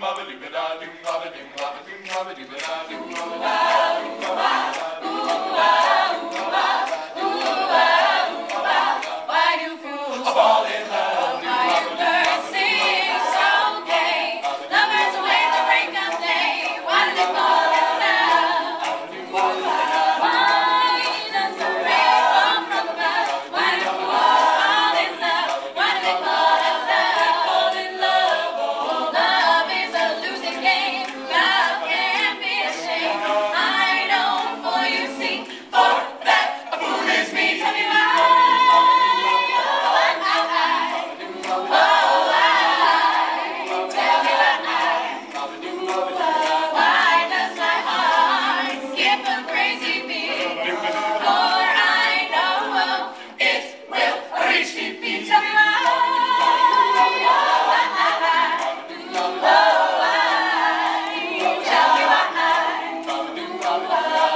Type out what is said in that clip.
baba dee ba da doo baba dee baba dee baba dee ba da doo Bye.